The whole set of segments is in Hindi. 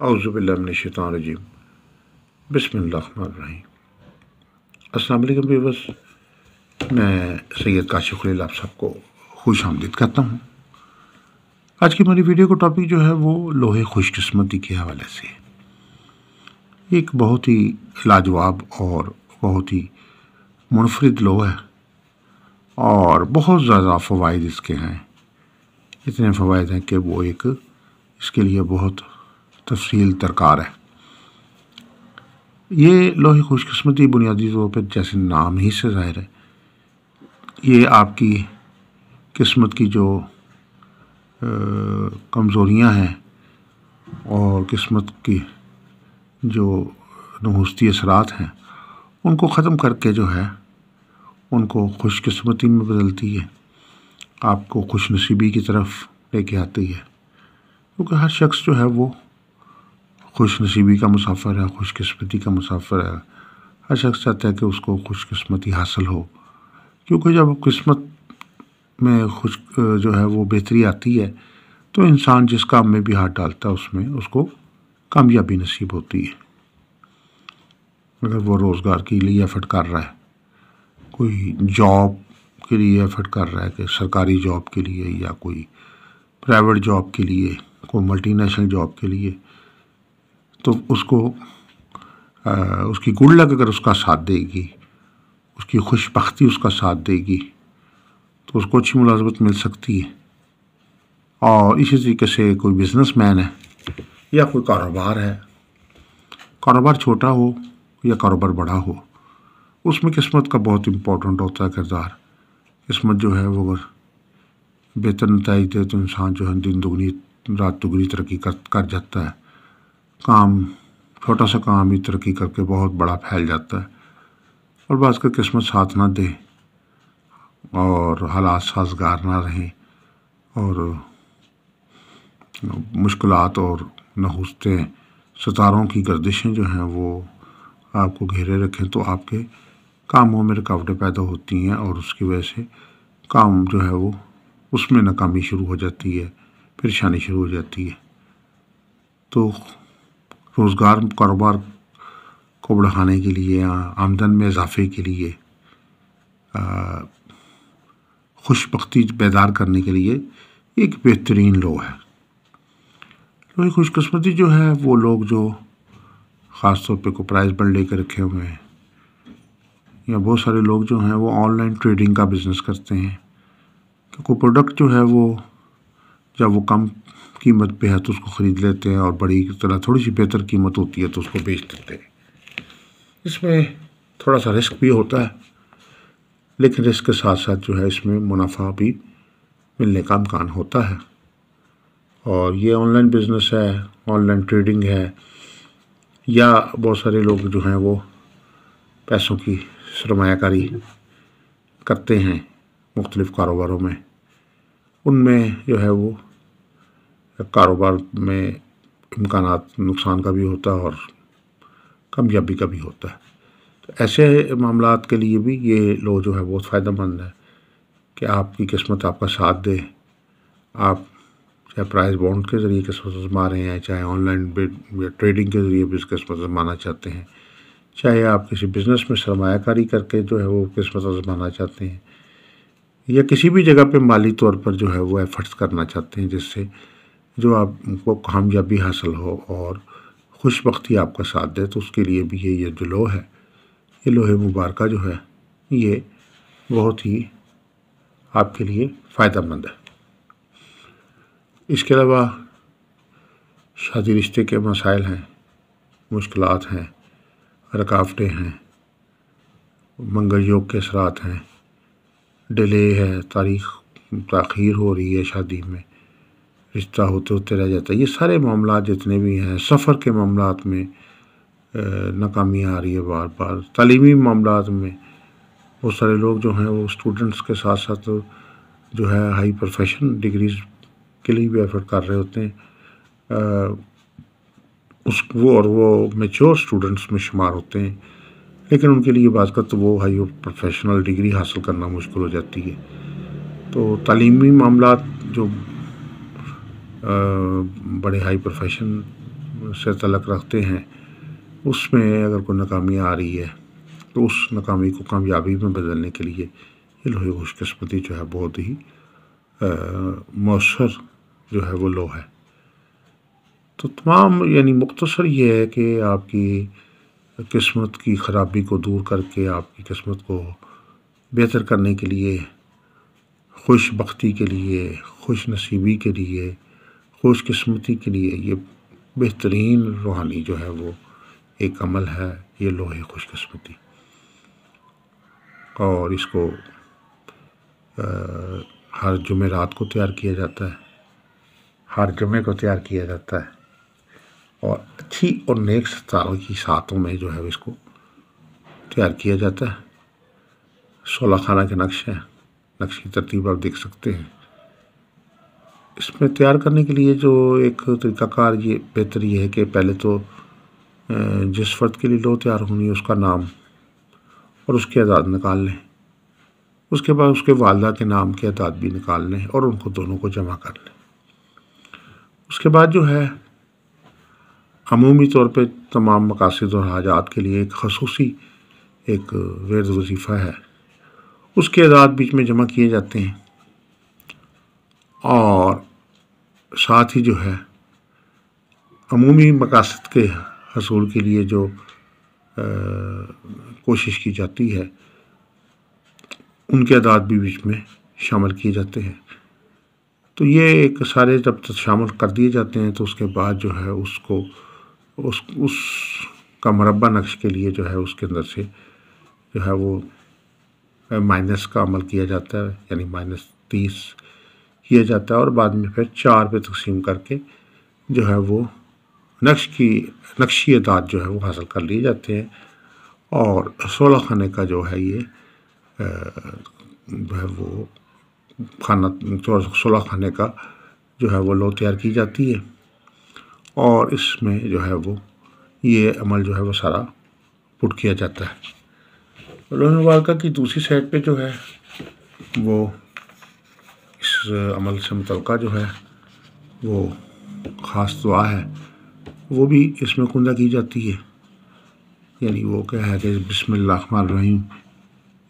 अउज़बिल्लिनशैतानरजीम बिसमीम अस्सलाम बस मैं सैयद काशिफ खलील, आप सबको खुश आमदीद करता हूँ। आज की हमारी वीडियो का टॉपिक जो है वो लोहे खुशकस्मती के हवाले से एक बहुत ही लाजवाब और बहुत ही मुनफरद लोह है और बहुत ज़्यादा फ़वाद इसके हैं। इतने फ़वाद हैं कि वो एक इसके लिए बहुत तफसील दरकार है। ये लोहे खुशकस्मती बुनियादी तौर पर जैसे नाम ही से ज़ाहिर है। ये आपकी किस्मत की जो कमज़ोरियाँ हैं और किस्मत की जो नहूसती असरात हैं, उनको ख़त्म करके जो है, उनको खुशकस्मती में बदलती है। आपको खुश नसीबी की तरफ़ लेके आती है। क्योंकि हर शख्स जो है वो खुश नसीबी का मुसाफर है, खुशकस्मती का मुसाफर है। हर शख्स चाहता है कि उसको खुशकस्मती हासिल हो। क्योंकि जब किस्मत में खुश, जो है वो बेहतरी आती है तो इंसान जिस काम में भी हाथ डालता है, उसमें उसको कामयाबी नसीब होती है। अगर वो रोज़गार के लिए एफर्ट कर रहा है, कोई जॉब के लिए एफर्ट कर रहा है, कि सरकारी जॉब के लिए या कोई प्राइवेट जॉब के लिए, कोई मल्टीनेशनल जॉब के लिए तो उसको आ, उसकी गुड़ लग अगर उसका साथ देगी उसकी खुशबख्ती उसका साथ देगी तो उसको अच्छी मुलाजमत मिल सकती है। और इसी तरीके से कोई बिज़नेस मैन है या कोई कारोबार है कारोबार छोटा हो या कारोबार बड़ा हो उसमें किस्मत का बहुत इम्पोर्टेंट होता है किरदार। किस्मत जो है वो अगर बेहतर नतज दे तो इंसान जो है दिन दुगनी रात दुगनी तरक्की कर कर जाता है। काम, छोटा सा काम ही तरक्की करके बहुत बड़ा फैल जाता है। और बात कर किस्मत साथ ना दे और हालात साजगार ना रहें और मुश्किल और नहुस्तें, सितारों की गर्दिशें जो हैं वो आपको घेरे रखें तो आपके कामों में रुकावटें पैदा होती हैं और उसकी वजह से काम जो है वो उसमें नाकामी शुरू हो जाती है, परेशानी शुरू हो जाती है। तो रोज़गार कारोबार को बढ़ाने के लिए, आमदन में इजाफे के लिए खुशबख्ती बेदार करने के लिए एक बेहतरीन लो है। तो खुशकस्मती जो है, वो लोग जो ख़ास तौर पे को प्राइज़ बढ़ लेकर रखे हुए हैं, या बहुत सारे लोग जो हैं, वो ऑनलाइन ट्रेडिंग का बिज़नेस करते हैं। कि कोई प्रोडक्ट जो है, वो जब वो कम कीमत पे है तो उसको ख़रीद लेते हैं और बड़ी तरह थोड़ी सी बेहतर कीमत होती है तो उसको बेच देते हैं। इसमें थोड़ा सा रिस्क भी होता है, लेकिन रिस्क के साथ साथ जो है इसमें मुनाफा भी मिलने का अमकान होता है। और ये ऑनलाइन बिज़नेस है, ऑनलाइन ट्रेडिंग है, या बहुत सारे लोग जो हैं वो पैसों की सरमाकारी करते हैं मुख्तलिफ़ कारोबारों में। उनमें जो है वो कारोबार में इम्कान नुकसान का भी होता है और कामयाबी का भी होता है। तो ऐसे मामला के लिए भी ये लो जो है बहुत फ़ायदेमंद है कि आपकी किस्मत आपका साथ दे। आप चाहे प्राइस बॉन्ड के ज़रिए किस्मत आजमा रहे हैं चाहे ऑनलाइन या ट्रेडिंग के ज़रिए भी किस्मत आजमाना चाहते हैं। चाहे आप किसी बिज़नेस में सरमाकारी करके जो है वो किस्मत आजमाना चाहते हैं या किसी भी जगह पे माली तौर पर जो है वो एफ़र्ट्स करना चाहते हैं जिससे जो आपको कामयाबी हासिल हो और खुशबख्ती आपका साथ दे तो उसके लिए भी ये ये जो लोह है, ये लोहे मुबारक जो है, ये बहुत ही आपके लिए फ़ायदा मंद है। इसके अलावा शादी रिश्ते के मसाइल हैं मुश्किल हैं, रकावटें हैं, मंगल योग के असरात हैं, डिले है, तारीख तखीर हो रही है शादी में रिश्ता होते होते रह जाता है। ये सारे मामला जितने भी हैं, सफ़र के मामला में नाकामी आ रही है बार बार तलीमी मामला में बहुत सारे लोग जो हैं, वो स्टूडेंट्स के साथ साथ जो है हाई प्रोफेशन डिग्रीज के लिए भी एफर्ट कर रहे होते हैं। उस, वो और वो मेच्योर स्टूडेंट्स में शुमार होते हैं। लेकिन उनके लिए बात कर तो वो हाई प्रोफेशनल डिग्री हासिल करना मुश्किल हो जाती है। तो तलीमी मामला जो बड़े हाई प्रोफेशन से तलक रखते हैं। उसमें अगर कोई नाकामी आ रही है तो उस नाकामी को कामयाबी में बदलने के लिए ये लोहे खुशकस्मती जो है बहुत ही मौसर जो है वो लो है। तो तमाम यानी मुख्तसर ये है कि आपकी किस्मत की ख़राबी को दूर करके आपकी किस्मत को बेहतर करने के लिए खुश के लिए खुश नसीबी के लिए खुश किस्मती के लिए ये बेहतरीन रूहानी जो है वो एक अमल है ये लोहे खुशकस्मती। और इसको आ, हर जुमे रात को तैयार किया जाता है। हर जुमे को तैयार किया जाता है। और अच्छी और नेक सतारों की सातों में जो है इसको तैयार किया जाता है। सोलह खाना के नक्श हैं। नक्श की तरतीब आप देख सकते हैं। इसमें तैयार करने के लिए जो एक तरीक़ाकार ये बेहतर ये है कि पहले तो जिस फर्द के लिए लो तैयार होनी है उसका नाम और उसके आदाद निकाल लें। उसके बाद उसके वालदा के नाम के आदाद भी निकाल लें और उनको दोनों को जमा कर लें। उसके बाद जो है, अमूमी तौर पर तमाम मकासद और हाजात के लिए एक खसूसी एक वर्द वजीफ़ा है। उसके आदात बीच में जमा किए जाते हैं और साथ ही जो है अमूमी मकासद के हसूल के लिए जो आ, कोशिश की जाती है उनके अदाद भी बीच में शामिल किए जाते हैं। तो ये एक सारे जब तक शामिल कर दिए जाते हैं तो उसके बाद जो है उसको उस उस का मरबा नक्श के लिए जो है उसके अंदर से जो है वो माइनस का अमल किया जाता है यानी माइनस तीस किया जाता है और बाद में फिर चार पे तकसीम करके जो है वो नक्श की नक्शी दाद जो है वो हासिल कर लिए जाते हैं। और सोलह खाने का जो है ये जो है वो खाना सोलह खाने का जो है वो लो तैयार की जाती है। और इसमें जो है वो, ये अमल जो है वो सारा पुट किया जाता है। लोहन वालका की दूसरी साइड पे जो है वो अमल से मुतलका जो है, वो ख़ास दुआ है। वो भी इसमें कुंदा की जाती है। यानी वो क्या है कि बिसमीम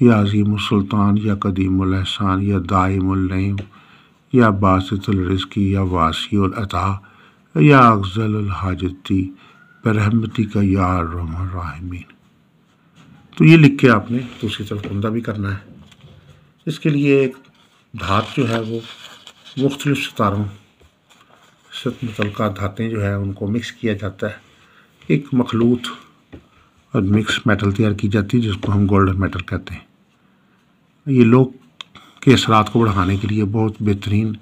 या अजीम सुल्तान या कदीमसान या दाइमनईम या बासतुलरज़की, या वासी या अफजल हाजती बरहमती का यार तो ये लिख के आपने दूसरी तरफ़ कुंदा भी करना है। इसके लिए एक धात जो है वो मुख्तलिफ़ सितारों से मुतलका धातें जो है उनको मिक्स किया जाता है। एक मखलूत और मिक्स मेटल तैयार की जाती है, जिसको हम गोल्डन मेटल कहते हैं। ये लोग के असरात को बढ़ाने के लिए बहुत बेहतरीन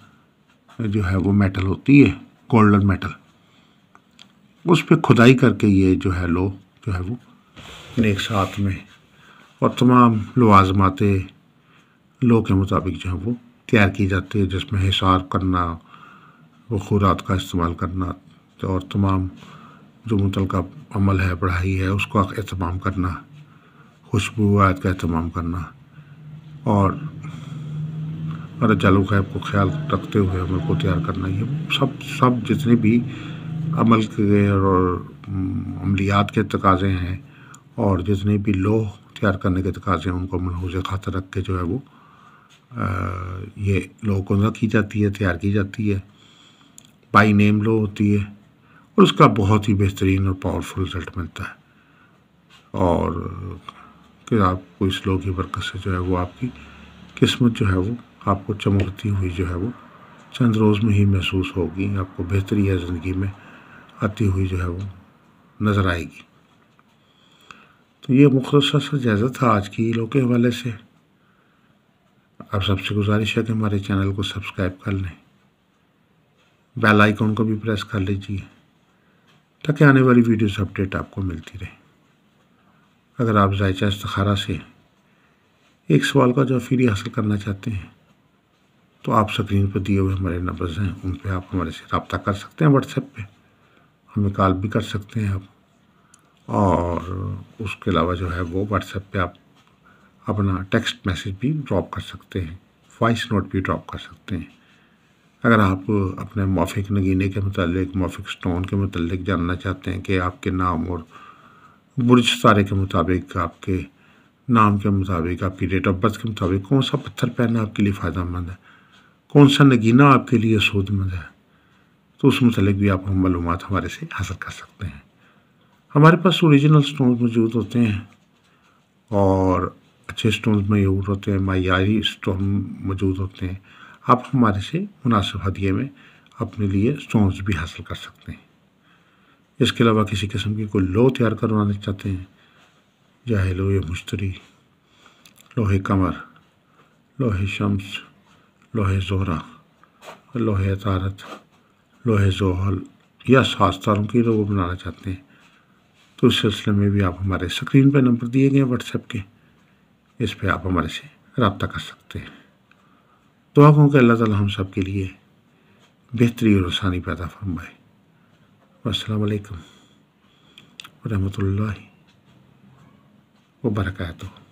जो है वो मेटल होती है गोल्डन मेटल उस पर खुदाई करके ये जो है लो जो है वो एक साथ में और तमाम लवाजमाते लो के मुताबिक जो है वो तैयार की जाती है, जिसमें हिसार करना बखूरात का इस्तेमाल करना और तमाम जो मुतल अमल है पढ़ाई है, उसका अहतमाम करना खुशबूआत का अहतमाम करना। और चालू खैब को ख्याल रखते हुए अमल को तैयार करना, ये सब सब जितने भी अमल के और अमलियात के तकाज़े हैं, और जितने भी लोह तैयार करने के तकाज़े हैं, उनको मनहूज खातर रख के जो है वो ये लोह को जाती है, तैयार की जाती है बाई नेम लो होती है, और उसका बहुत ही बेहतरीन और पावरफुल रिज़ल्ट मिलता है। और कि आपको इस लो की बरकत से जो है वो आपकी किस्मत जो है वो आपको चमकती हुई जो है वो चंद रोज़ में ही महसूस होगी, आपको बेहतरी है ज़िंदगी में आती हुई जो है वो नज़र आएगी। तो ये मुख्तर सा जायज़ा था आज की लोग के हवाले से। आप सबसे गुजारिश है कि हमारे चैनल को सब्सक्राइब कर लें। बेल आइकॉन को भी प्रेस कर लीजिए, ताकि आने वाली वीडियोस अपडेट आपको मिलती रहे। अगर आप जायचा इस्तखारा से एक सवाल का जवाब फ्री हासिल करना चाहते हैं तो आप स्क्रीन पर दिए हुए हमारे नंबर्स हैं, उन पर आप हमारे से रबता कर सकते हैं व्हाट्सएप पे। हमें कॉल भी कर सकते हैं आप, और उसके अलावा जो है वो व्हाट्सएप पे आप अपना टेक्स्ट मैसेज भी ड्रॉप कर सकते हैं वॉइस नोट भी ड्रॉप कर सकते हैं। अगर आप अपने माफिक नगीने के मतलब मौफिक स्टोन के मतलब जानना चाहते हैं कि आपके नाम और बुरज तारे के मुताबिक, आपके नाम के मुताबिक, आपकी डेट ऑफ़ बर्थ के मुताबिक कौन सा पत्थर पहनना आपके लिए फ़ायदा मंद है? कौन सा नगीना आपके लिए सूदमंद है? तो उस मतलब भी आप हम मालूम हमारे से हासिल कर सकते हैं। हमारे पास ओरिजिनल स्टोन मौजूद होते हैं और अच्छे स्टोन मौजूद होते हैं मायारी स्टोन मौजूद होते हैं। आप हमारे से मुनासिब हदिये में अपने लिए स्टोन्स भी हासिल कर सकते हैं। इसके अलावा किसी किस्म की कोई लो तैयार करवाना चाहते हैं? चाहे लोहे मुश्तरी लोहे कमर, लोहे शम्स, लोहे जोहरा लोहे तारत लोहे जोहल या सात तारों की लो बनाना चाहते हैं। तो उस सिलसिले में भी आप हमारे स्क्रीन पर नंबर दिए गए व्हाट्सएप के। इस पर आप हमारे से रबता कर सकते हैं। दुआ कहूँ कि अल्लाह ताला हम सब के लिए बेहतरी और आसानी पैदा फरमाए। वालेकुम। रहमतुल्लाहि व बरकातुहू।